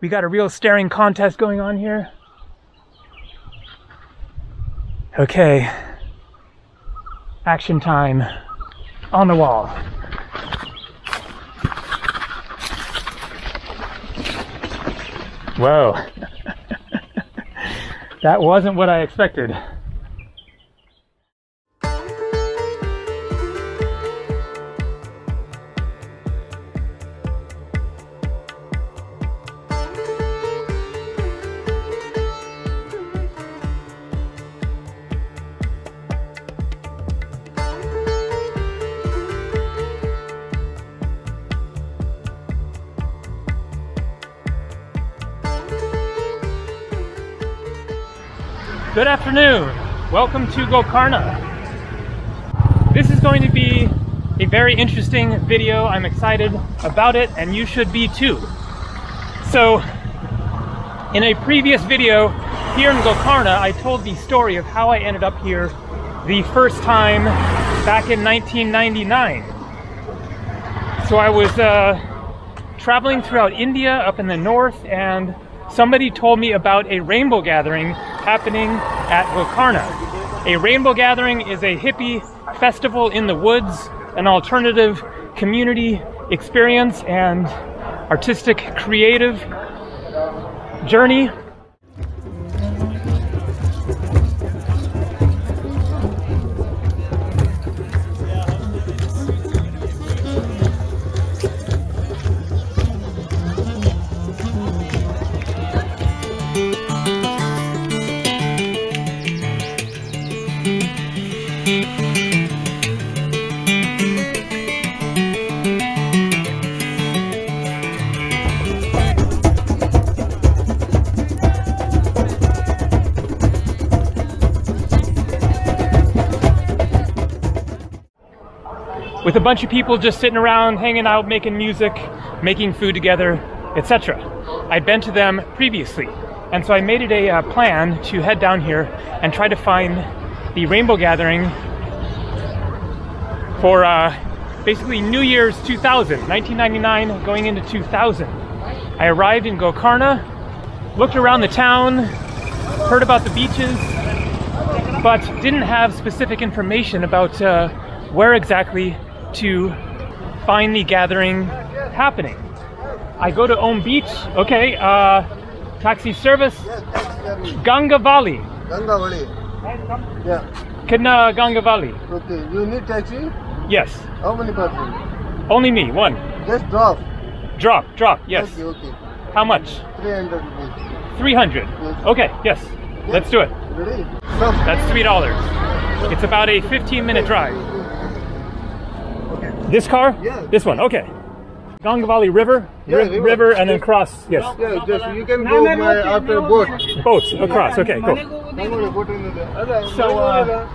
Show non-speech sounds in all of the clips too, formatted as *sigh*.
We got a real staring contest going on here. Okay. Action time. On the wall. Whoa. *laughs* that wasn't what I expected. Welcome to Gokarna. This is going to be a very interesting video. I'm excited about it and you should be too. So, in a previous video here in Gokarna, I told the story of how I ended up here the first time back in 1999. So I was uh, traveling throughout India up in the north and somebody told me about a rainbow gathering happening at Gokarna. A rainbow gathering is a hippie festival in the woods, an alternative community experience and artistic creative journey. With a bunch of people just sitting around, hanging out, making music, making food together, etc. I'd been to them previously, and so I made it a uh, plan to head down here and try to find the Rainbow Gathering for uh, basically New Year's 2000, 1999 going into 2000. I arrived in Gokarna, looked around the town, heard about the beaches, but didn't have specific information about uh, where exactly to find the gathering happening. I go to Om Beach, okay, uh, taxi service, Ganga Valley. Ganga Valley. Yeah. Kidna Ganga Valley. Okay. You need taxi? Yes. How many person? Only me, one. Just drop. Drop, drop, yes. Okay. Okay. How much? 300 rupees. 300. Yes. Okay, yes. Let's do it. Ready? Stop. That's $3. It's about a 15 minute drive. This car? Yeah. This one, okay. Ganga Valley River, Yeah, ri- river. and then cross, yes. Yeah, just you can go my, after boat. Boats across, okay, cool. I'm gonna go to the So, uh,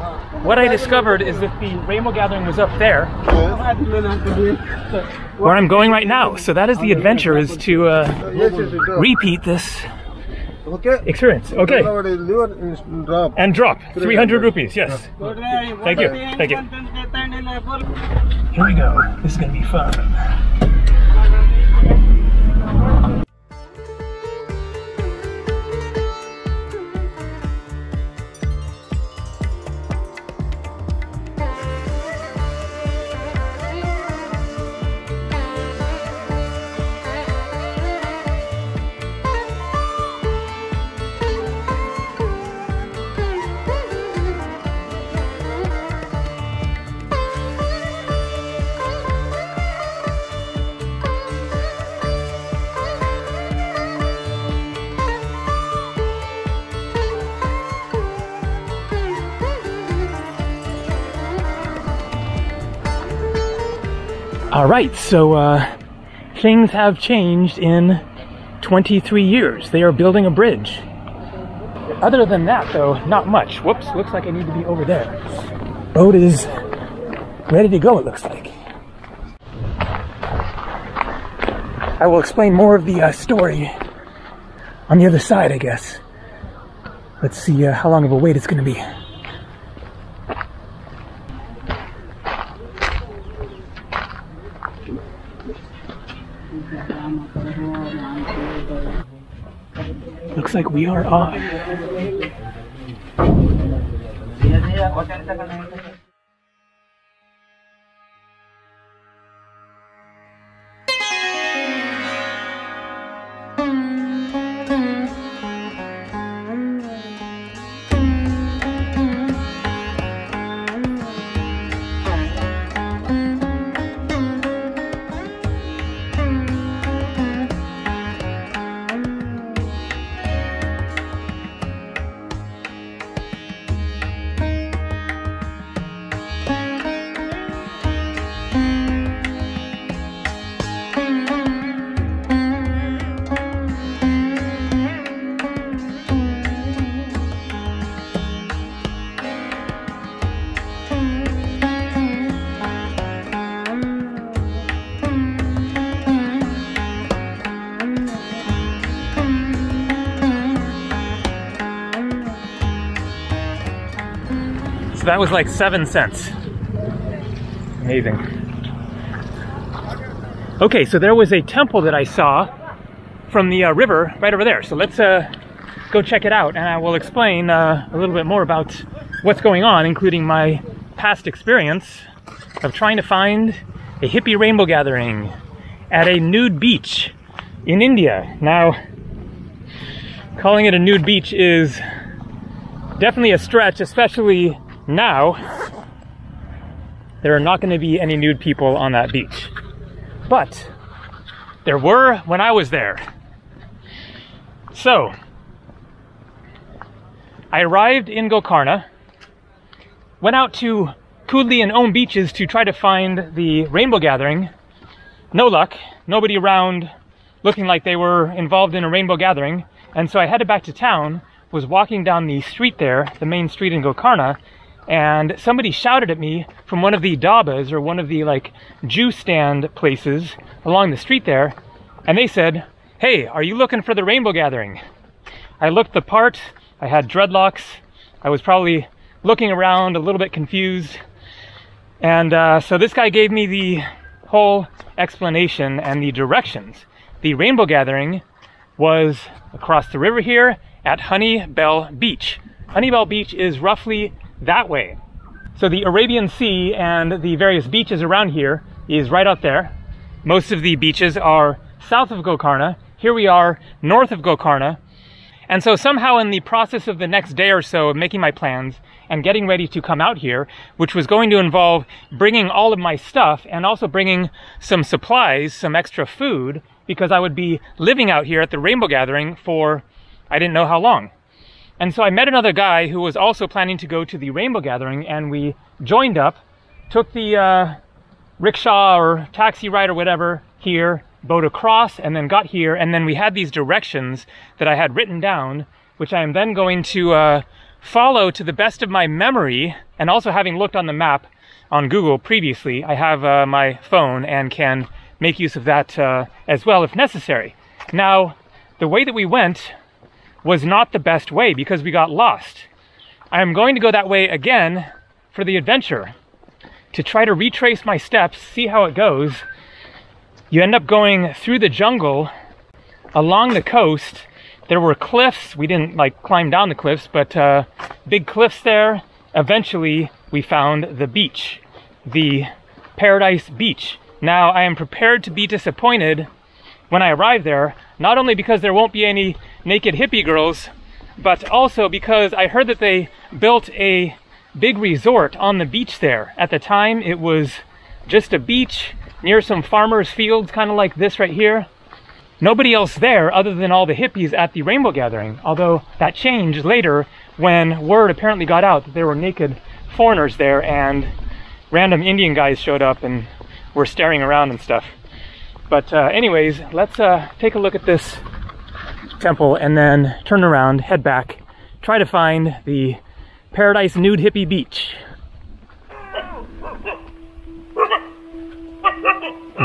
what I discovered is that the Rainbow Gathering was up there, where I'm going right now. So that is the adventure, is to uh, Yes, yes, drop. repeat this Okay. experience. Okay, Nowadays, drop. and drop 300 rupees. Yes. Thank you. Thank you. Here we go. This is gonna be fun. All right, so uh, things have changed in 23 years. They are building a bridge. Other than that, though, not much. Whoops, looks like I need to be over there. Boat is ready to go, it looks like. I will explain more of the uh, story on the other side, I guess. Let's see uh, how long of a wait it's going to be. Looks like we are off. That was like seven cents. Amazing. Okay, so there was a temple that I saw from the uh, river right over there. So let's uh, go check it out and I will explain uh, a little bit more about what's going on, including my past experience of trying to find a hippie rainbow gathering at a nude beach in India. Now, calling it a nude beach is definitely a stretch, especially now. There are not going to be any nude people on that beach. But there were when I was there. So, I arrived in Gokarna, went out to Kudli and Om beaches to try to find the rainbow gathering. No luck, nobody around looking like they were involved in a rainbow gathering. And so I headed back to town, was walking down the street there, the main street in Gokarna, and somebody shouted at me from one of the dhabas or one of the like Jew stand places along the street there, and they said, Hey, are you looking for the rainbow gathering? I looked the part, I had dreadlocks, I was probably looking around a little bit confused, and uh, so this guy gave me the whole explanation and the directions. The rainbow gathering was across the river here at Honey Bell Beach. Honey Bell Beach is roughly that way. So the Arabian Sea and the various beaches around here is right out there. Most of the beaches are south of Gokarna. Here we are north of Gokarna. And so somehow in the process of the next day or so of making my plans and getting ready to come out here, which was going to involve bringing all of my stuff and also bringing some supplies, some extra food, because I would be living out here at the Rainbow Gathering for I didn't know how long. And so I met another guy who was also planning to go to the Rainbow Gathering, and we joined up, took the uh, rickshaw or taxi ride or whatever here, boat across, and then got here, and then we had these directions that I had written down, which I am then going to uh, follow to the best of my memory, and also having looked on the map on Google previously, I have uh, my phone and can make use of that uh, as well if necessary. Now, the way that we went was not the best way because we got lost. I am going to go that way again for the adventure to try to retrace my steps, see how it goes. You end up going through the jungle along the coast. There were cliffs. We didn't like climb down the cliffs, but uh, big cliffs there. Eventually, we found the beach, the Paradise Beach. Now, I am prepared to be disappointed when I arrive there, not only because there won't be any naked hippie girls, but also because I heard that they built a big resort on the beach there. At the time, it was just a beach near some farmers' fields, kind of like this right here. Nobody else there other than all the hippies at the rainbow gathering, although that changed later when word apparently got out that there were naked foreigners there and random Indian guys showed up and were staring around and stuff. But uh, anyways, let's uh, take a look at this temple and then turn around, head back, try to find the Paradise Nude Hippie Beach.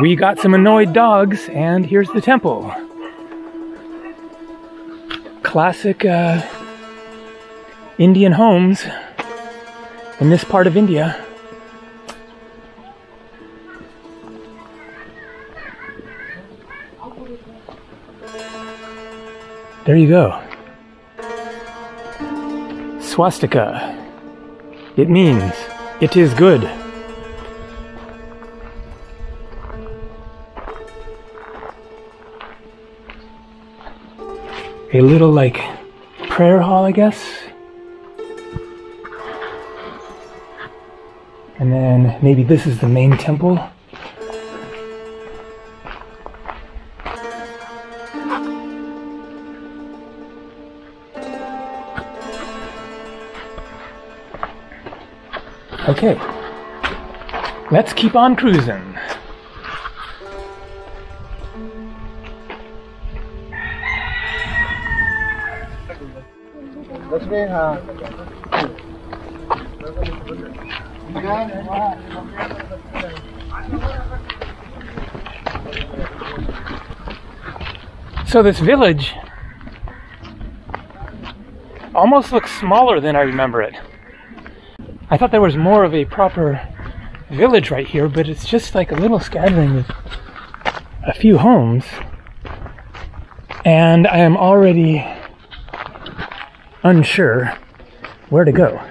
We got some annoyed dogs, and here's the temple. Classic uh, Indian homes in this part of India. There you go. Swastika. It means it is good. A little like prayer hall, I guess. And then maybe this is the main temple. Okay. Let's keep on cruising. This? So this village almost looks smaller than I remember it. I thought there was more of a proper village right here, but it's just like a little scattering of a few homes. And I am already unsure where to go.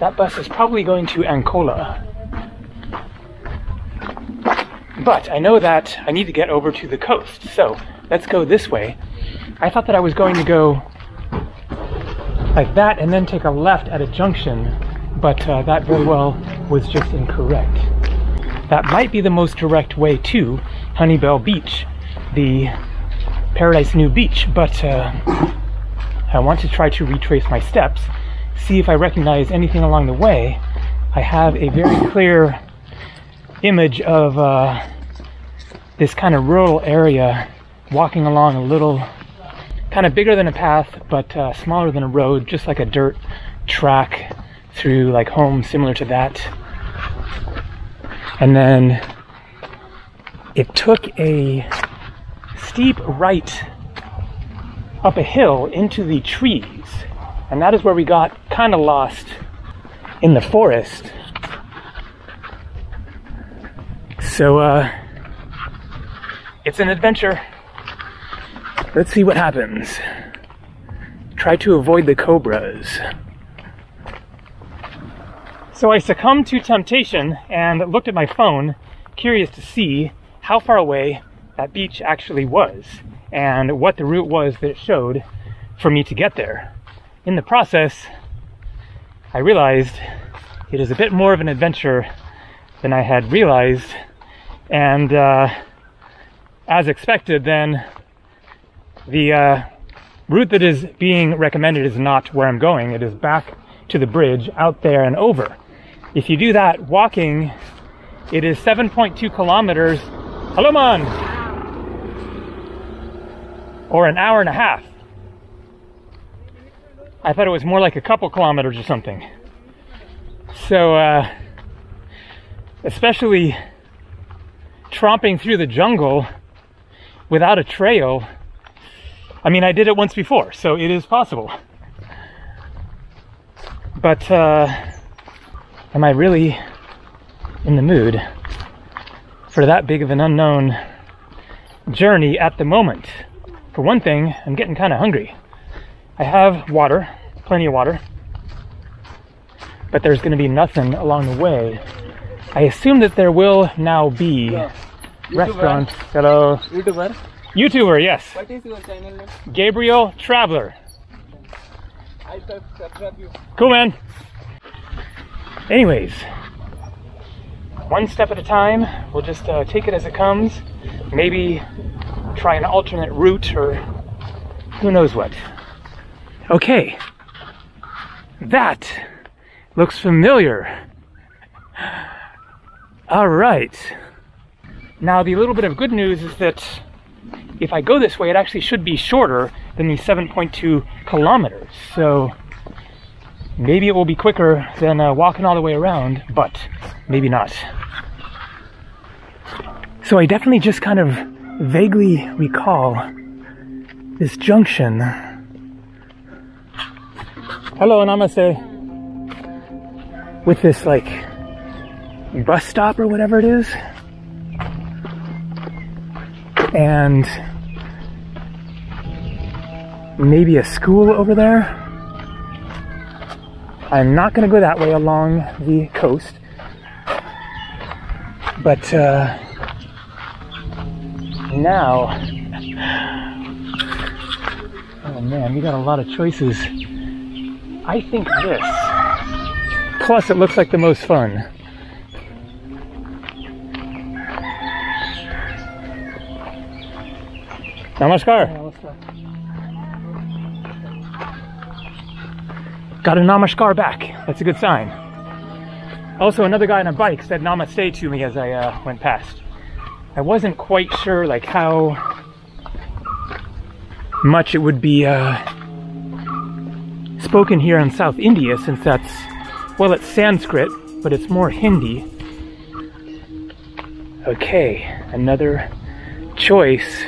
That bus is probably going to Ankola. But I know that I need to get over to the coast, so let's go this way. I thought that I was going to go like that and then take a left at a junction, but uh, that very well was just incorrect. That might be the most direct way to Honeybell Beach, the Paradise New Beach, but uh, I want to try to retrace my steps, see if I recognize anything along the way. I have a very clear image of uh, this kind of rural area walking along a little kind of bigger than a path but uh, smaller than a road just like a dirt track through like homes similar to that. And then it took a steep right up a hill into the trees. And that is where we got kind of lost in the forest. So uh it's an adventure. Let's see what happens. Try to avoid the cobras. So I succumbed to temptation and looked at my phone, curious to see how far away that beach actually was and what the route was that it showed for me to get there. In the process, I realized it is a bit more of an adventure than I had realized, and uh, as expected, then the uh, route that is being recommended is not where I'm going. It is back to the bridge, out there and over. If you do that walking, it is 7.2 kilometers. Hello, man. Or an hour and a half. I thought it was more like a couple kilometers or something. So, uh, especially tromping through the jungle without a trail. I mean, I did it once before, so it is possible. But uh, am I really in the mood for that big of an unknown journey at the moment? For one thing, I'm getting kind of hungry. I have water, plenty of water, but there's going to be nothing along the way. I assume that there will now be restaurants. Hello. YouTuber. YouTuber, yes. What is your channel name? Gabriel Traveler. I subscribe you. Cool, man. Anyways, one step at a time. We'll just uh, take it as it comes. Maybe try an alternate route or who knows what. Okay. That looks familiar. All right. Now, the little bit of good news is that if I go this way, it actually should be shorter than the 7.2 kilometers. So maybe it will be quicker than uh, walking all the way around, but maybe not. So I definitely just kind of vaguely recall this junction. Hello, and namaste. With this like bus stop or whatever it is. And maybe a school over there. I'm not going to go that way along the coast. But uh, now, oh man, we got a lot of choices. I think this. Plus, it looks like the most fun. Namaskar. Got a namaskar back. That's a good sign. Also, another guy on a bike said namaste to me as I uh, went past. I wasn't quite sure like how much it would be uh, spoken here in South India since that's, well, it's Sanskrit, but it's more Hindi. Okay, another choice.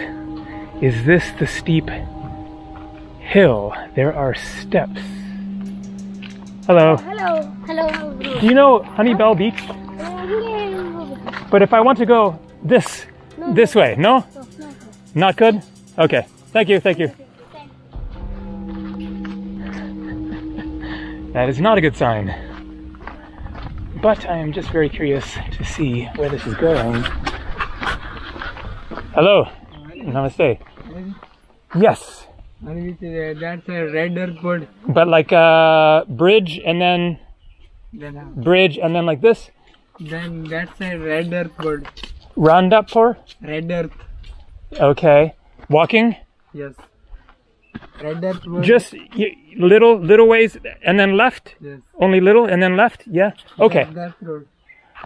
Is this the steep hill? There are steps. Hello. Hello, hello. Do you know Honeybell Beach? But if I want to go this this way, no? Not good? Okay. Thank you, thank you. That is not a good sign. But I am just very curious to see where this is going. Hello. Namaste. Yes. That's a red airport. But like a bridge and then Then, bridge and then like this? then that's a red airport. Round up for? Red earth. Okay. Walking? Yes. Red airport. Just little little ways and then left? yes. Only little and then left? Yeah. Okay. That road.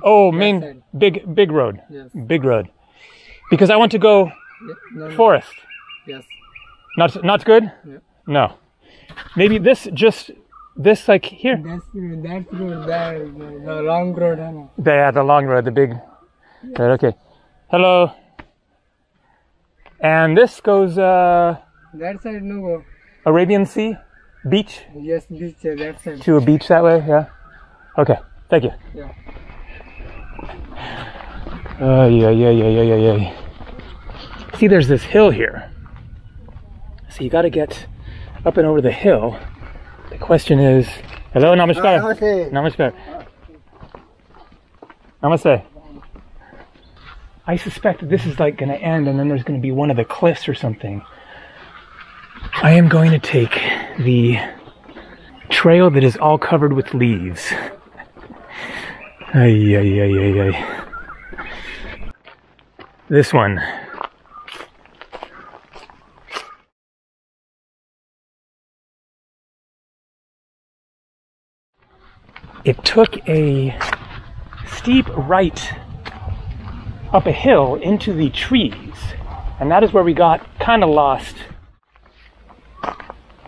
Oh, main side. big big road. Yes. Big road. Because I want to go Yeah, no, no. forest. Yes. Not not good? Yeah. No. Maybe this just this like here. That's that road. That the, the long road. Huh? Yeah, the long road, the big road. Okay. Hello. And this goes uh That side no go. Arabian Sea beach Yes, beach. That side. to a beach that way, yeah. Okay. Thank you. Yeah. Uh, yeah, yeah, yeah, yeah, yeah, yeah. See, there's this hill here. So you got to get up and over the hill. The question is, hello, namaskar. Ah, namaste. Namaskar. Namaste. I suspect that this is like going to end, and then there's going to be one of the cliffs or something. I am going to take the trail that is all covered with leaves. Ay, ay, ay, ay, ay. This one. It took a steep right up a hill into the trees, and that is where we got kind of lost.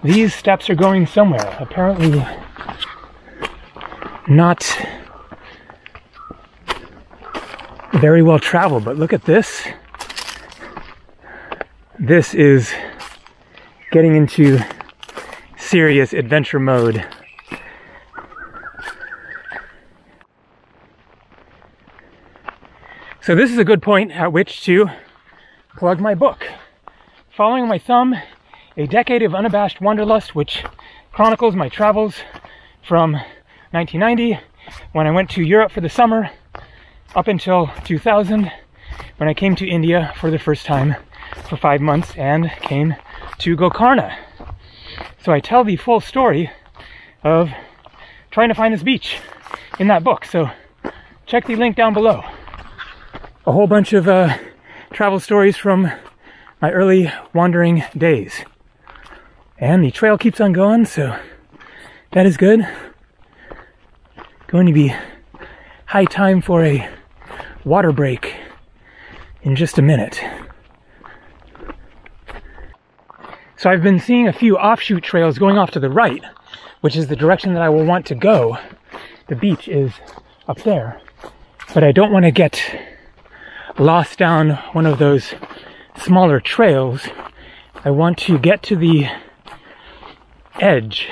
These steps are going somewhere. Apparently, not very well traveled, but look at this. This is getting into serious adventure mode. So, this is a good point at which to plug my book. Following my thumb, A Decade of Unabashed Wanderlust, which chronicles my travels from 1990 when I went to Europe for the summer up until 2000 when I came to India for the first time for five months and came to Gokarna. So I tell the full story of trying to find this beach in that book. So check the link down below. A whole bunch of uh, travel stories from my early wandering days. And the trail keeps on going, so that is good. Going to be high time for a water break in just a minute. So I've been seeing a few offshoot trails going off to the right, which is the direction that I will want to go. The beach is up there, but I don't want to get lost down one of those smaller trails. I want to get to the edge,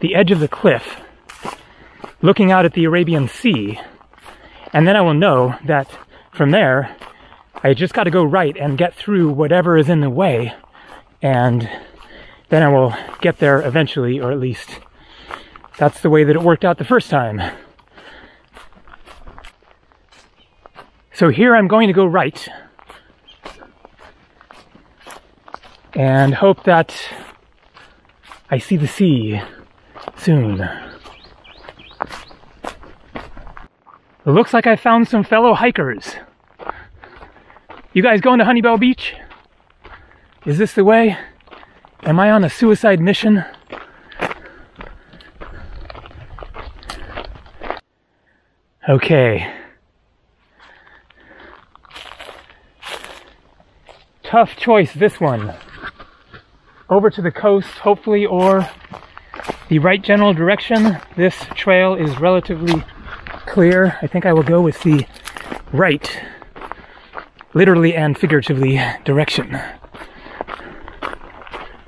the edge of the cliff, looking out at the Arabian Sea, and then I will know that from there, I just got to go right and get through whatever is in the way, and then I will get there eventually, or at least that's the way that it worked out the first time. So here I'm going to go right and hope that I see the sea soon. It looks like I found some fellow hikers. You guys going to Honeybell Beach? Is this the way? Am I on a suicide mission? Okay. Tough choice, this one. Over to the coast, hopefully, or the right general direction. This trail is relatively clear. I think I will go with the right, literally and figuratively, direction.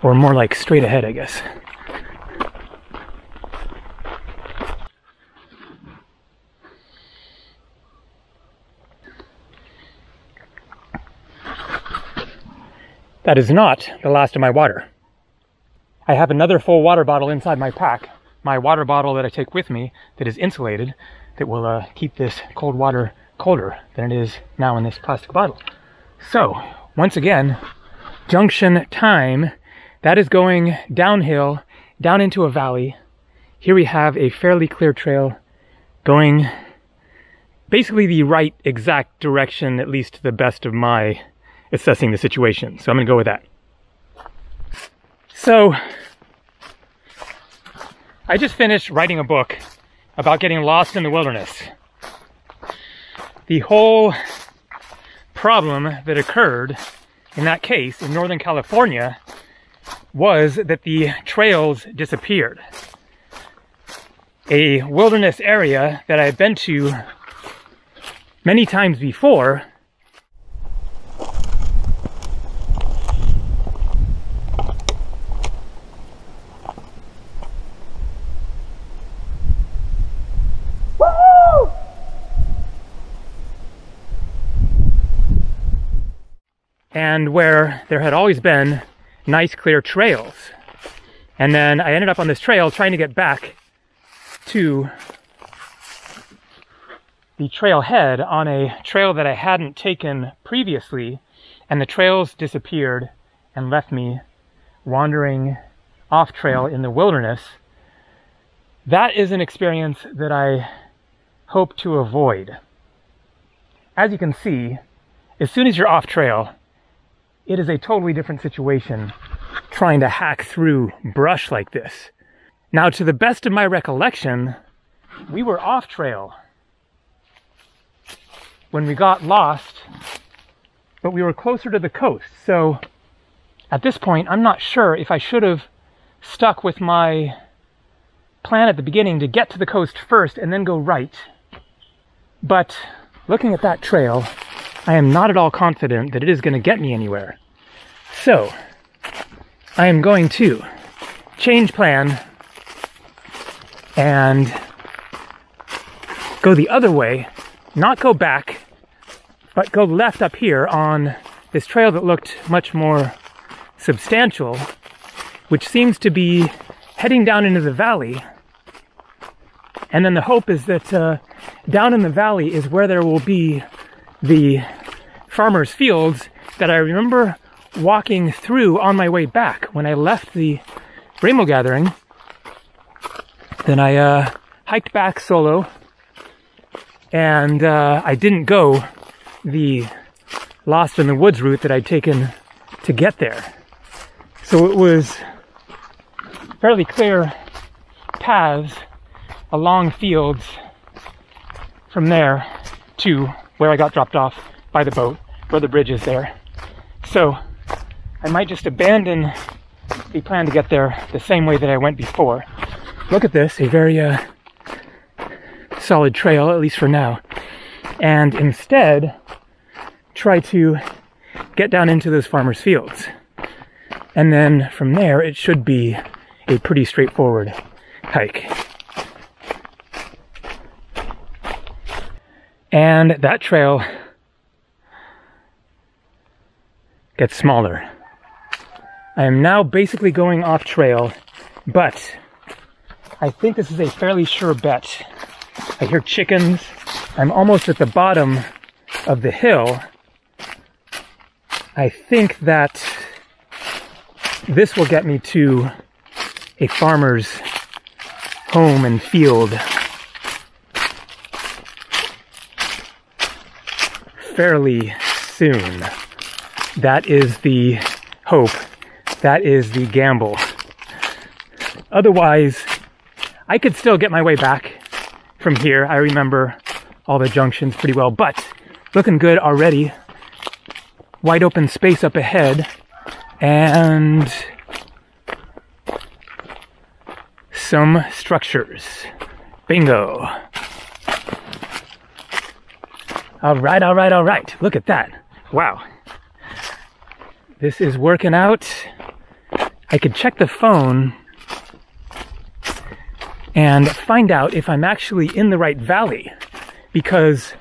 Or more like straight ahead, I guess. That is not the last of my water. I have another full water bottle inside my pack, my water bottle that I take with me that is insulated, that will uh, keep this cold water colder than it is now in this plastic bottle. So, once again, junction time, that is going downhill, down into a valley. Here we have a fairly clear trail going basically the right exact direction, at least to the best of my assessing the situation. So I'm going to go with that. So I just finished writing a book about getting lost in the wilderness. The whole problem that occurred in that case in Northern California was that the trails disappeared. A wilderness area that I've been to many times before and where there had always been nice clear trails. And then I ended up on this trail trying to get back to the trailhead on a trail that I hadn't taken previously, and the trails disappeared and left me wandering off trail in the wilderness. That is an experience that I hope to avoid. As you can see, as soon as you're off trail, it is a totally different situation trying to hack through brush like this. Now, to the best of my recollection, we were off trail when we got lost, but we were closer to the coast. So at this point, I'm not sure if I should have stuck with my plan at the beginning to get to the coast first and then go right. But looking at that trail, I am not at all confident that it is going to get me anywhere. So, I am going to change plan and go the other way, not go back, but go left up here on this trail that looked much more substantial, which seems to be heading down into the valley. And then the hope is that uh, down in the valley is where there will be the farmers' fields that I remember walking through on my way back when I left the rainbow gathering. Then I uh, hiked back solo, and uh, I didn't go the lost in the woods route that I'd taken to get there. So it was fairly clear paths along fields from there to where I got dropped off by the boat, where the bridge is there. So I might just abandon the plan to get there the same way that I went before. Look at this, a very uh, solid trail, at least for now. And instead, try to get down into those farmers' fields. And then from there, it should be a pretty straightforward hike. And that trail gets smaller. I am now basically going off trail, but I think this is a fairly sure bet. I hear chickens. I'm almost at the bottom of the hill. I think that this will get me to a farmer's home and field fairly soon. That is the hope. That is the gamble. Otherwise, I could still get my way back from here. I remember all the junctions pretty well, but looking good already. Wide open space up ahead and some structures. Bingo. All right, all right, all right. Look at that. Wow. This is working out. I could check the phone and find out if I'm actually in the right valley because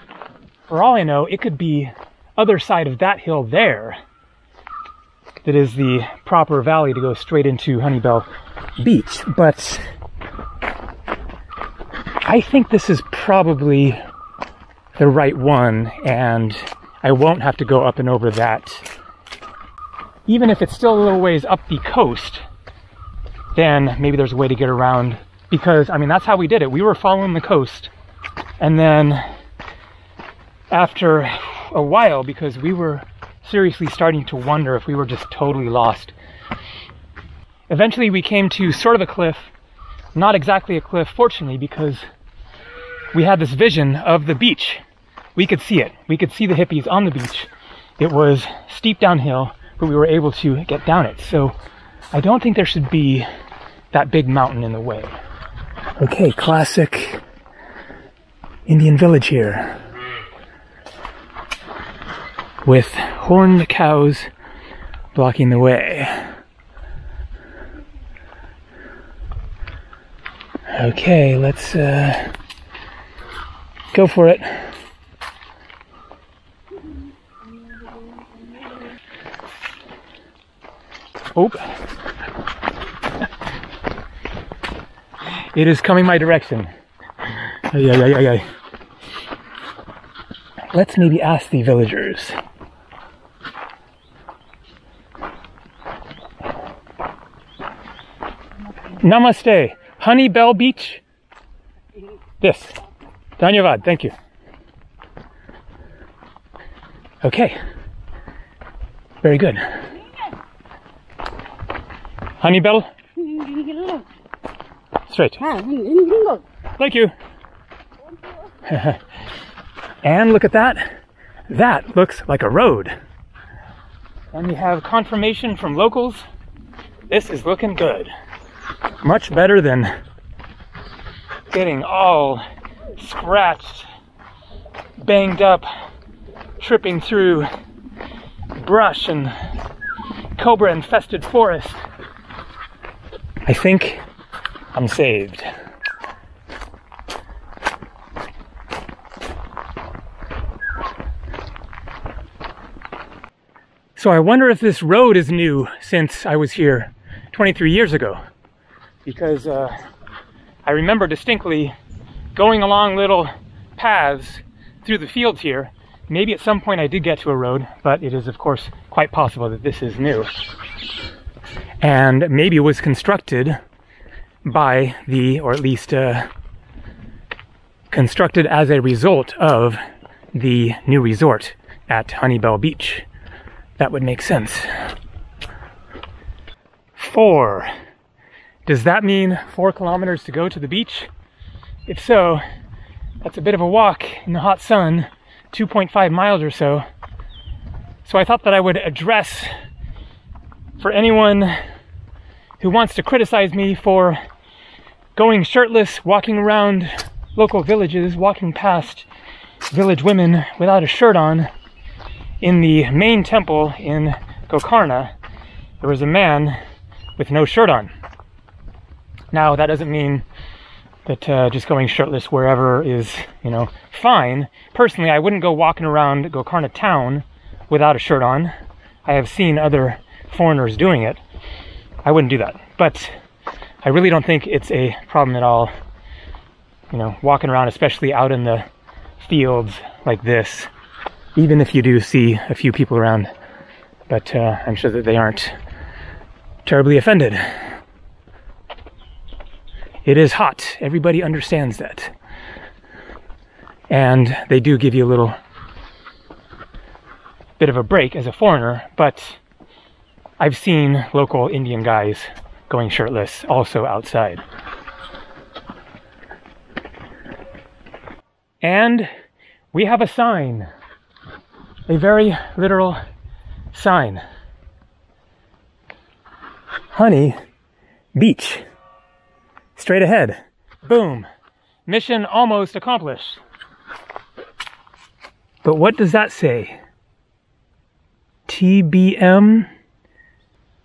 for all I know, it could be other side of that hill there that is the proper valley to go straight into Honeybell Beach. But I think this is probably the right one, and I won't have to go up and over that. Even if it's still a little ways up the coast, then maybe there's a way to get around. Because, I mean, that's how we did it. We were following the coast, and then after a while, because we were seriously starting to wonder if we were just totally lost. Eventually, we came to sort of a cliff, not exactly a cliff, fortunately, because we had this vision of the beach. We could see it. We could see the hippies on the beach. It was steep downhill, but we were able to get down it. So I don't think there should be that big mountain in the way. Okay, classic Indian village here. With horned cows blocking the way. Okay, let's uh, Go for it. Oh. It is coming my direction. Ay, ay, ay, ay, Let's maybe ask the villagers. Namaste. Honey Bell Beach? This. Dhanyavad, thank you. Okay. Very good. Honeybell? Straight. Thank you. *laughs* and look at that. That looks like a road. And we have confirmation from locals. This is looking good. Much better than getting all scratched, banged up, tripping through brush and cobra infested forest. I think I'm saved. So I wonder if this road is new since I was here 23 years ago. Because uh, I remember distinctly going along little paths through the fields here. Maybe at some point I did get to a road, but it is of course quite possible that this is new. And maybe was constructed by the, or at least uh, constructed as a result of the new resort at Honeybell Beach. That would make sense. Four. Does that mean four kilometers to go to the beach? If so, that's a bit of a walk in the hot sun, 2.5 miles or so. So I thought that I would address for anyone who wants to criticize me for going shirtless, walking around local villages, walking past village women without a shirt on. In the main temple in Gokarna, there was a man with no shirt on. Now, that doesn't mean that uh, just going shirtless wherever is, you know, fine. Personally, I wouldn't go walking around Gokarna town without a shirt on. I have seen other foreigners doing it. I wouldn't do that. But I really don't think it's a problem at all. You know, walking around, especially out in the fields like this, even if you do see a few people around. But uh, I'm sure that they aren't terribly offended. It is hot. Everybody understands that. And they do give you a little bit of a break as a foreigner, but I've seen local Indian guys going shirtless also outside. And we have a sign, a very literal sign. Honey Beach. Straight ahead. Boom. Mission almost accomplished. But what does that say? TBM?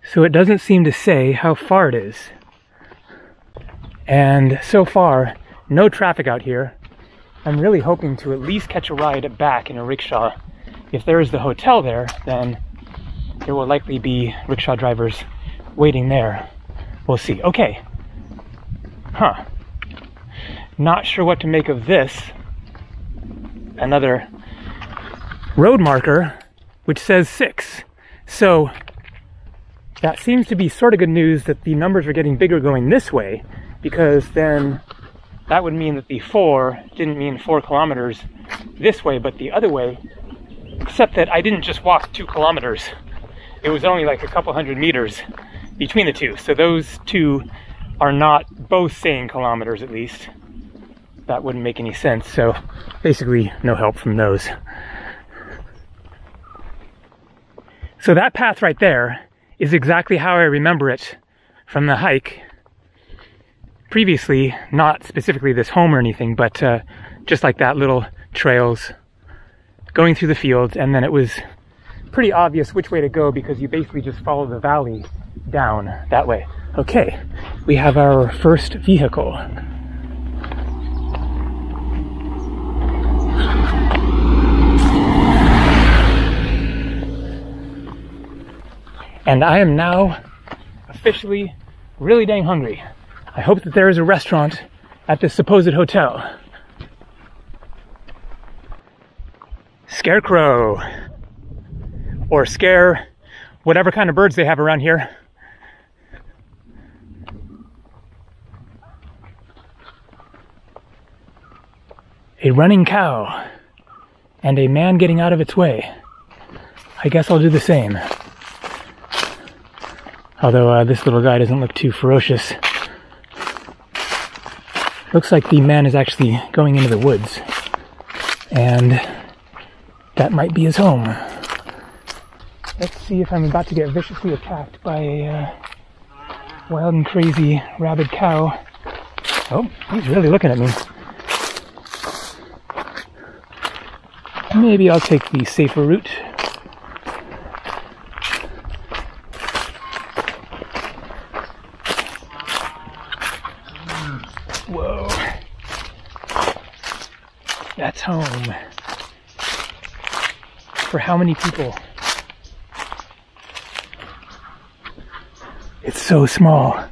So it doesn't seem to say how far it is. And so far, no traffic out here. I'm really hoping to at least catch a ride back in a rickshaw. If there is the hotel there, then there will likely be rickshaw drivers waiting there. We'll see. Okay. Huh. Not sure what to make of this. Another road marker which says six. So that seems to be sort of good news that the numbers are getting bigger going this way because then that would mean that the four didn't mean four kilometers this way, but the other way, except that I didn't just walk two kilometers. It was only like a couple hundred meters between the two. So those two are not both saying kilometers at least. That wouldn't make any sense. So basically no help from those. So that path right there is exactly how I remember it from the hike. Previously, not specifically this home or anything, but uh, just like that little trails going through the fields and then it was pretty obvious which way to go because you basically just follow the valley down that way. Okay, we have our first vehicle. And I am now officially really dang hungry. I hope that there is a restaurant at this supposed hotel. Scarecrow. Or scare whatever kind of birds they have around here. a running cow, and a man getting out of its way. I guess I'll do the same. Although uh, this little guy doesn't look too ferocious. Looks like the man is actually going into the woods. And that might be his home. Let's see if I'm about to get viciously attacked by a uh, wild and crazy rabid cow. Oh, he's really looking at me. Maybe I'll take the safer route. Whoa. That's home. For how many people? It's so small.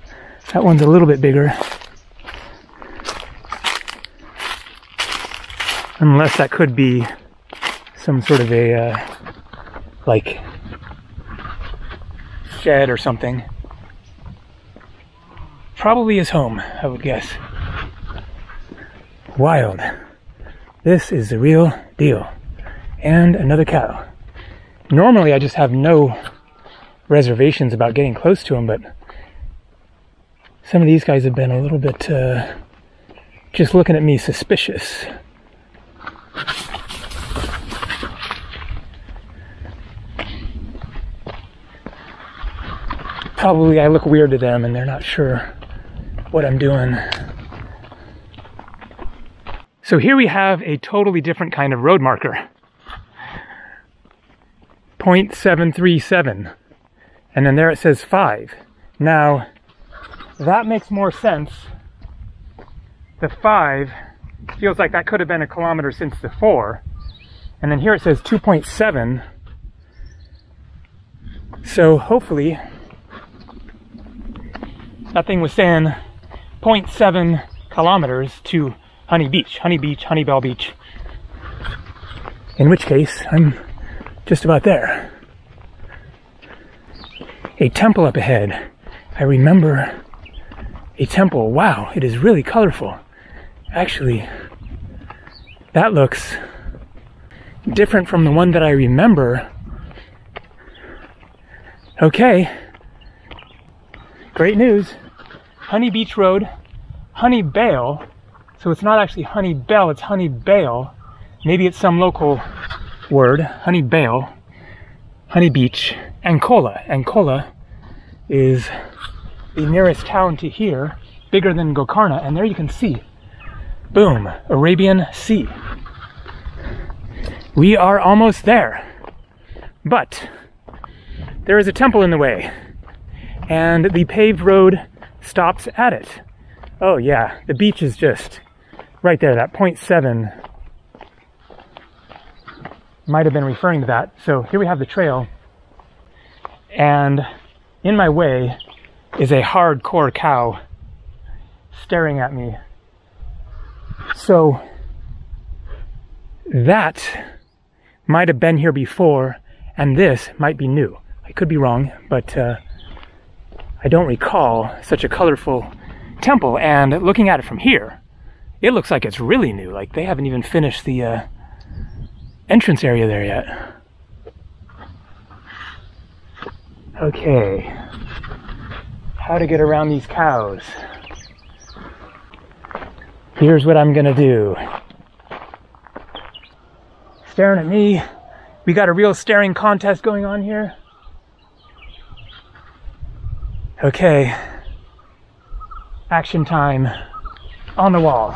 That one's a little bit bigger. Unless that could be some sort of a uh, like shed or something. Probably his home, I would guess. Wild. This is the real deal. And another cow. Normally I just have no reservations about getting close to them, but some of these guys have been a little bit uh, just looking at me suspicious. probably I look weird to them and they're not sure what I'm doing. So here we have a totally different kind of road marker. 0.737. And then there it says 5. Now, that makes more sense. The 5 feels like that could have been a kilometer since the 4. And then here it says 2.7. So hopefully that thing was saying 0.7 kilometers to Honey Beach, Honey Beach, Honeybell Beach. In which case, I'm just about there. A temple up ahead. I remember a temple. Wow, it is really colorful. Actually, that looks different from the one that I remember. Okay. Great news. Honey Beach Road, Honey Bale. So it's not actually Honey Bell, it's Honey Bale. Maybe it's some local word. Honey Bale, Honey Beach, Ankola. Ankola is the nearest town to here, bigger than Gokarna, and there you can see, boom, Arabian Sea. We are almost there, but there is a temple in the way, and the paved road stops at it. Oh yeah, the beach is just right there, that 0.7 might have been referring to that. So here we have the trail, and in my way is a hardcore cow staring at me. So that might have been here before, and this might be new. I could be wrong, but uh, I don't recall such a colorful temple. And looking at it from here, it looks like it's really new. Like they haven't even finished the uh, entrance area there yet. Okay, how to get around these cows. Here's what I'm gonna do. Staring at me. We got a real staring contest going on here. Okay. Action time. On the wall.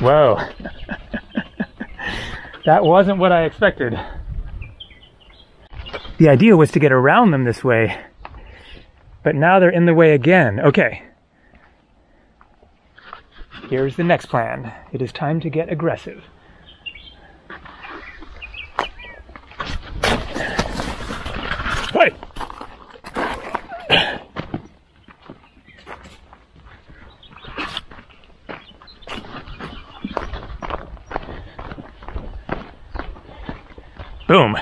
Whoa. *laughs* that wasn't what I expected. The idea was to get around them this way, but now they're in the way again. Okay. Here's the next plan. It is time to get aggressive. Hey! Boom.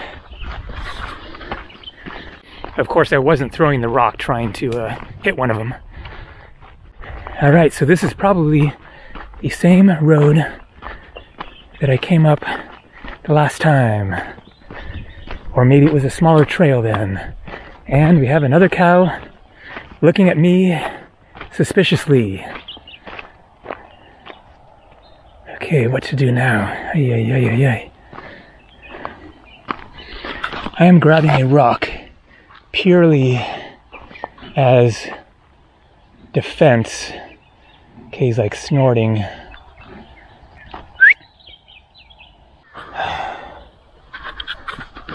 Of course, I wasn't throwing the rock trying to uh, hit one of them. All right, so this is probably the same road that I came up the last time. Or maybe it was a smaller trail then. And we have another cow looking at me suspiciously. Okay, what to do now? Ay, ay, ay, ay, ay. I am grabbing a rock purely as defense. Okay, he's like snorting. *sighs*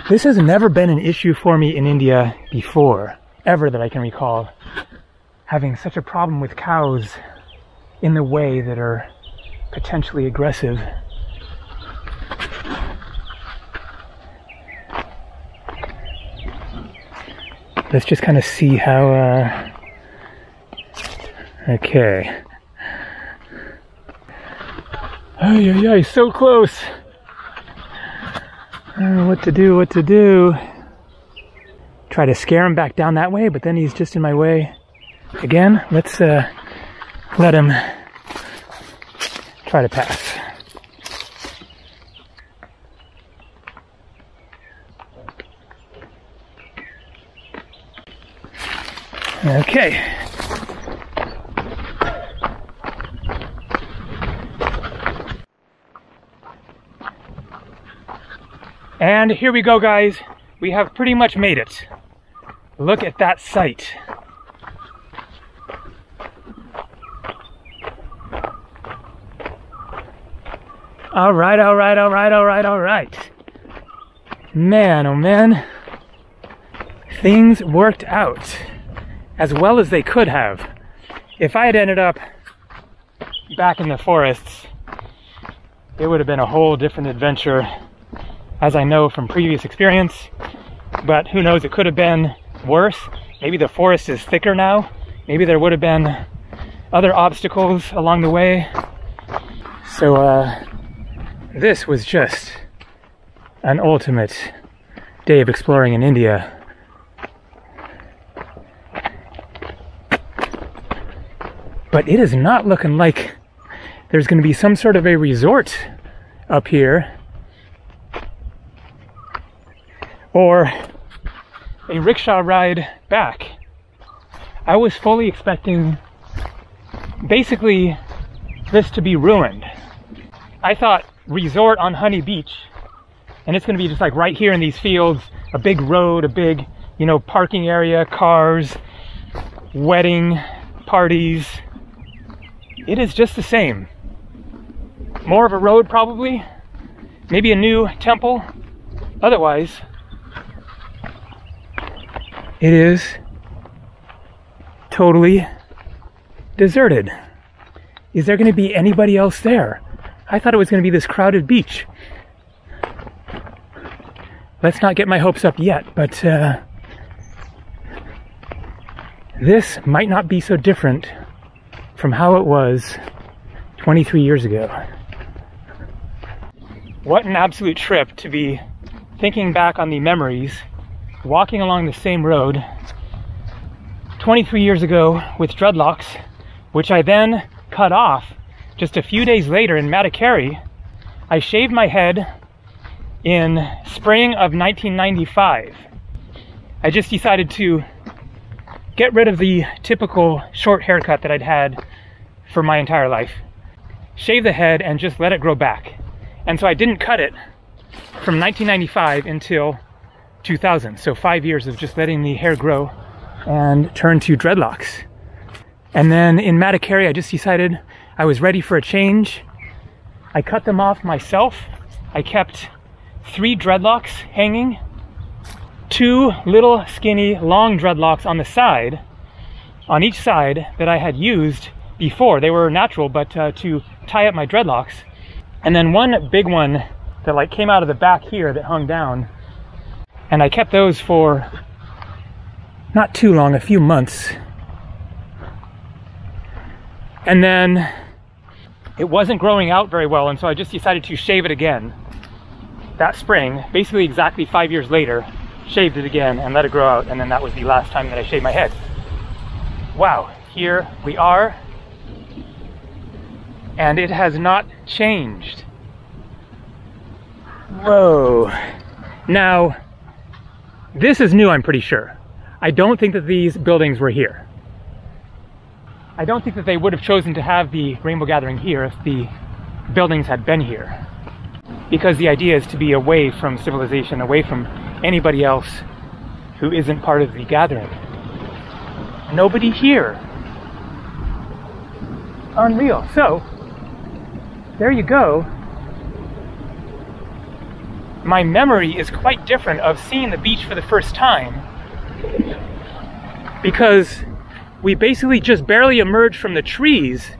This has never been an issue for me in India before, ever that I can recall. Having such a problem with cows in the way that are potentially aggressive. Let's just kind of see how, uh, okay. Oh, yeah, yeah, so close. Uh, what to do, what to do. Try to scare him back down that way, but then he's just in my way. Again, let's uh, let him try to pass. Okay. And here we go, guys. We have pretty much made it. Look at that sight. All right, all right, all right, all right, all right. Man, oh man. Things worked out as well as they could have. If I had ended up back in the forests, it would have been a whole different adventure. As I know from previous experience, but who knows, it could have been worse. Maybe the forest is thicker now. Maybe there would have been other obstacles along the way. So, uh, this was just an ultimate day of exploring in India. But it is not looking like there's going to be some sort of a resort up here or a rickshaw ride back. I was fully expecting basically this to be ruined. I thought resort on Honey Beach, and it's going to be just like right here in these fields, a big road, a big, you know, parking area, cars, wedding parties. It is just the same. More of a road, probably. Maybe a new temple. Otherwise, it is totally deserted. Is there going to be anybody else there? I thought it was going to be this crowded beach. Let's not get my hopes up yet, but uh, this might not be so different from how it was 23 years ago. What an absolute trip to be thinking back on the memories, walking along the same road 23 years ago with dreadlocks, which I then cut off just a few days later in Madikeri. I shaved my head in spring of 1995. I just decided to get rid of the typical short haircut that I'd had for my entire life, shave the head, and just let it grow back. And so I didn't cut it from 1995 until 2000. So five years of just letting the hair grow and turn to dreadlocks. And then in Madikeri, I just decided I was ready for a change. I cut them off myself. I kept three dreadlocks hanging, two little skinny long dreadlocks on the side, on each side that I had used before. They were natural, but uh, to tie up my dreadlocks. And then one big one that like came out of the back here that hung down. And I kept those for not too long, a few months. And then it wasn't growing out very well, and so I just decided to shave it again that spring, basically exactly five years later, shaved it again and let it grow out, and then that was the last time that I shaved my head. Wow, here we are, and it has not changed. Whoa. Now, this is new, I'm pretty sure. I don't think that these buildings were here. I don't think that they would have chosen to have the rainbow gathering here if the buildings had been here. Because the idea is to be away from civilization, away from anybody else who isn't part of the gathering. Nobody here. Unreal. So, there you go. My memory is quite different of seeing the beach for the first time because we basically just barely emerged from the trees.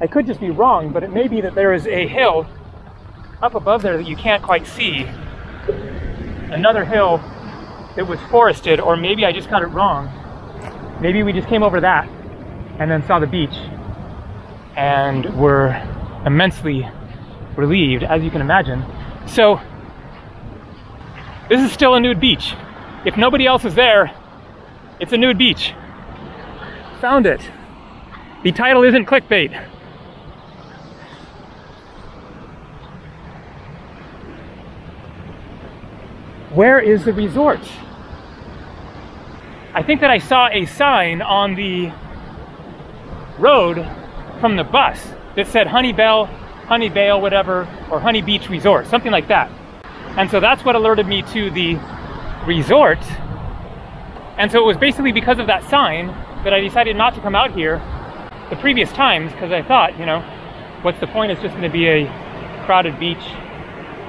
I could just be wrong, but it may be that there is a hill up above there that you can't quite see. Another hill that was forested, or maybe I just got it wrong. Maybe we just came over that and then saw the beach and were immensely relieved, as you can imagine. So, this is still a nude beach. If nobody else is there, it's a nude beach. Found it. The title isn't clickbait. Where is the resort? I think that I saw a sign on the road from the bus that said Honey Bell, Honey Vale, whatever, or Honey Beach Resort, something like that. And so that's what alerted me to the resort and so it was basically because of that sign that I decided not to come out here the previous times because I thought, you know, what's the point? It's just going to be a crowded beach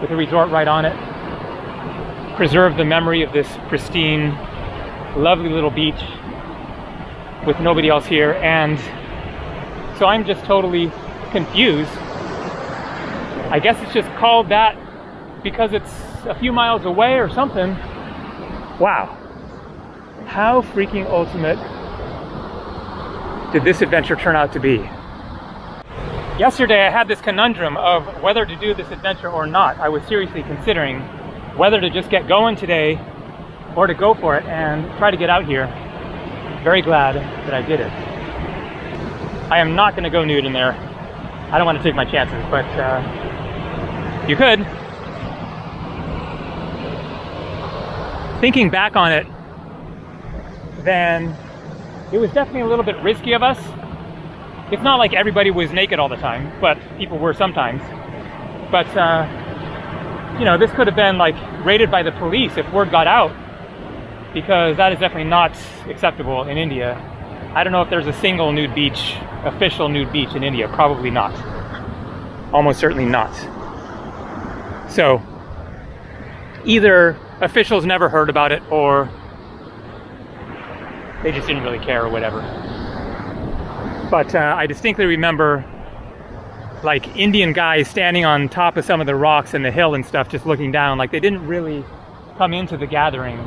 with a resort right on it. Preserve the memory of this pristine, lovely little beach with nobody else here. And so I'm just totally confused. I guess it's just called that because it's a few miles away or something. Wow. How freaking ultimate did this adventure turn out to be? Yesterday I had this conundrum of whether to do this adventure or not. I was seriously considering whether to just get going today or to go for it and try to get out here. Very glad that I did it. I am not going to go nude in there. I don't want to take my chances, but uh, you could. Thinking back on it, then it was definitely a little bit risky of us. It's not like everybody was naked all the time, but people were sometimes. But, uh, you know, this could have been like raided by the police if word got out, because that is definitely not acceptable in India. I don't know if there's a single nude beach, official nude beach in India. Probably not. Almost certainly not. So, either officials never heard about it or they just didn't really care or whatever. But uh, I distinctly remember like Indian guys standing on top of some of the rocks and the hill and stuff, just looking down. Like they didn't really come into the gathering.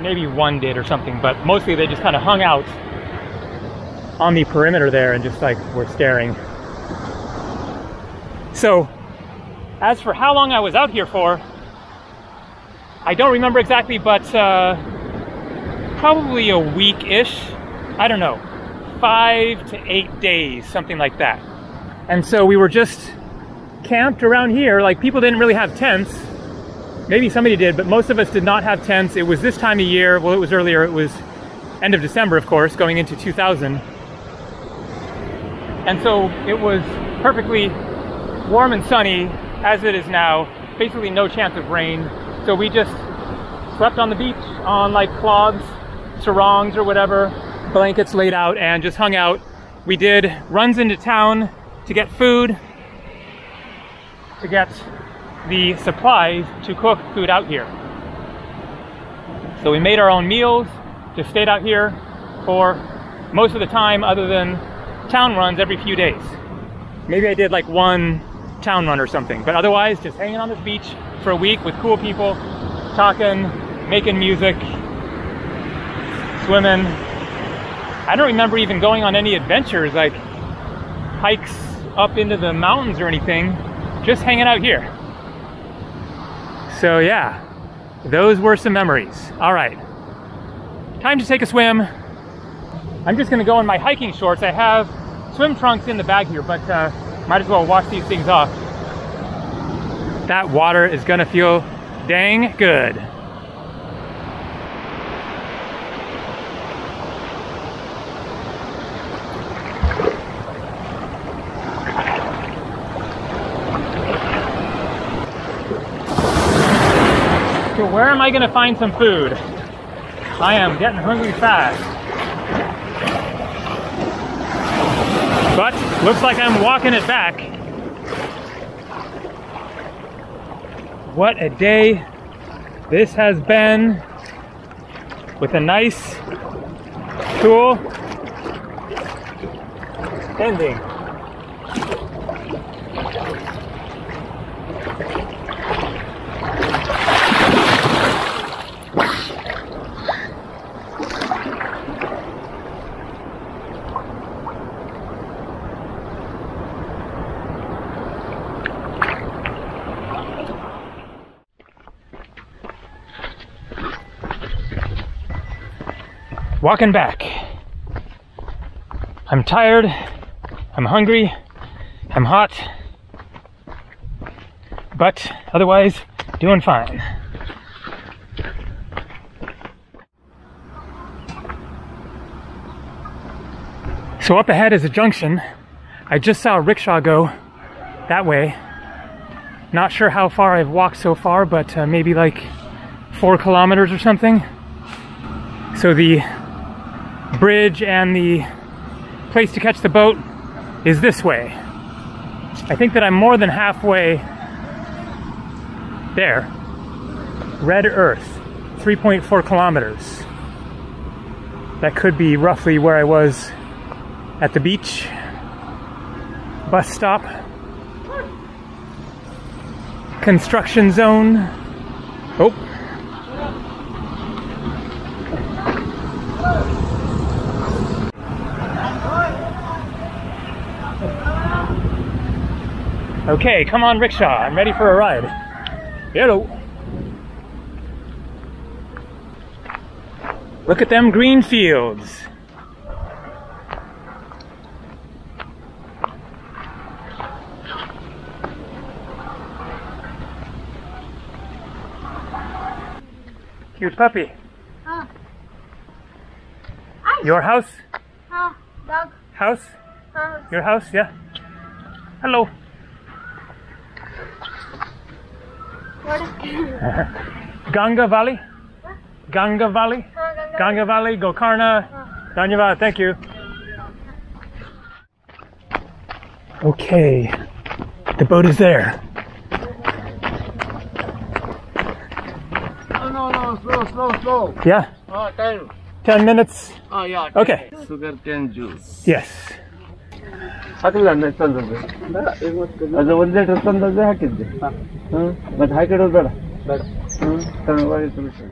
Maybe one did or something, but mostly they just kind of hung out on the perimeter there and just like were staring. So, as for how long I was out here for, I don't remember exactly, but uh, probably a week-ish. I don't know, five to eight days, something like that. And so we were just camped around here. Like people didn't really have tents. Maybe somebody did, but most of us did not have tents. It was this time of year. Well, it was earlier. It was end of December, of course, going into 2000. And so it was perfectly warm and sunny as it is now. Basically no chance of rain. So we just slept on the beach on like cloths sarongs or whatever, blankets laid out, and just hung out. We did runs into town to get food, to get the supplies to cook food out here. So we made our own meals, just stayed out here for most of the time other than town runs every few days. Maybe I did like one town run or something, but otherwise just hanging on this beach for a week with cool people, talking, making music, swimming. I don't remember even going on any adventures like hikes up into the mountains or anything, just hanging out here. So yeah, those were some memories. All right, time to take a swim. I'm just gonna go in my hiking shorts. I have swim trunks in the bag here, but uh, might as well wash these things off. That water is gonna feel dang good. Where am I gonna find some food? I am getting hungry fast. But looks like I'm walking it back. What a day this has been with a nice, cool ending. Walking back. I'm tired, I'm hungry, I'm hot, but otherwise, doing fine. So up ahead is a junction. I just saw a rickshaw go that way. Not sure how far I've walked so far, but uh, maybe like four kilometers or something. So the bridge and the place to catch the boat is this way. I think that I'm more than halfway there. Red Earth, 3.4 kilometers. That could be roughly where I was at the beach. Bus stop. Construction zone. Oh. Okay, come on, rickshaw. I'm ready for a ride. Hello. Look at them green fields. Cute puppy. Ah. Your house? Ah, dog. House? Your house? Yeah. Hello. Gangavali? Ah, Gangavali? Ganga Valley, Gokarna. Dhanyavad, thank you. Okay, the boat is there. No, no, no, slow, slow, slow. Yeah? Ah, uh, 10. 10 minutes? Oh, uh, yeah. Ten. Okay. Sugar cane juice. Yes. ಹಾಕಿಲ್ಲ ಅಣ್ಣ ಎಷ್ಟೊಂದದ್ದು ಅದು ಒಂದು litre ತಂದದ್ದೇ ಹಾಕಿದ್ದೆ ಹಾಂ ಮತ್ತು ಹಾಕಿಡೋದು ಬೇಡ Bak şu tramvay duruşu.